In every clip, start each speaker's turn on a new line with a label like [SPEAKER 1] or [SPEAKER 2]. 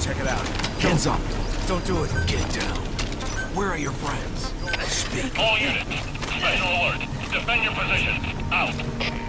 [SPEAKER 1] Check it out. Hands up. Don't do it. Get down. Where are your friends? Speak.
[SPEAKER 2] All units, special alert. Defend your positions. Out.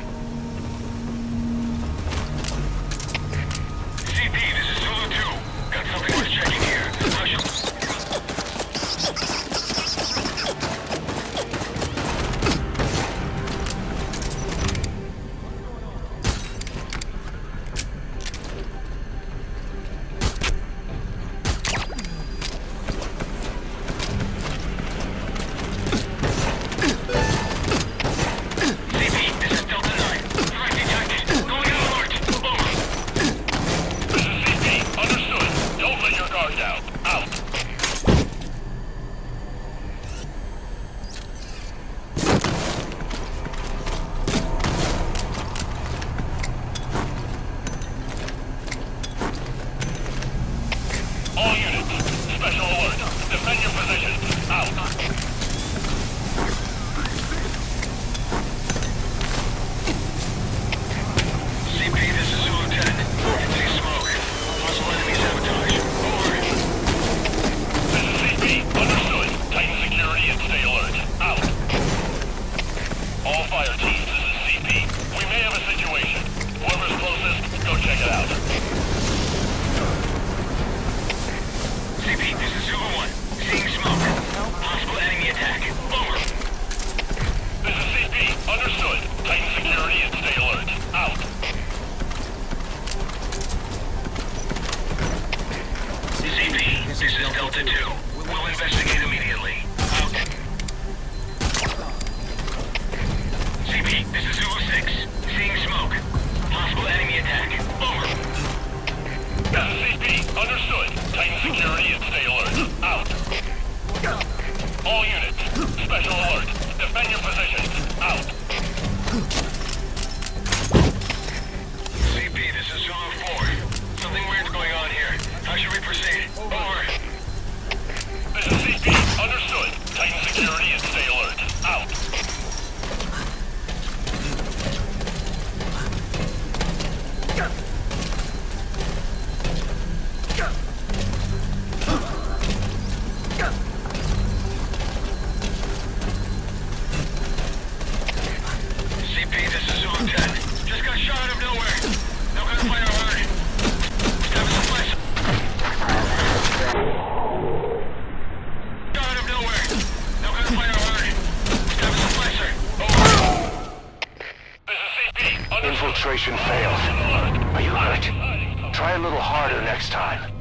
[SPEAKER 2] Delta 2. We'll investigate immediately. Out. CP, this is Zulu 6. Seeing smoke. Possible enemy attack. Over.
[SPEAKER 3] CP. Understood. Tighten security and stay alert. Out. All units. Special alert. Defend your positions. Out.
[SPEAKER 2] CP, this is Zulu 4. Something weird's
[SPEAKER 4] Try a little harder next time.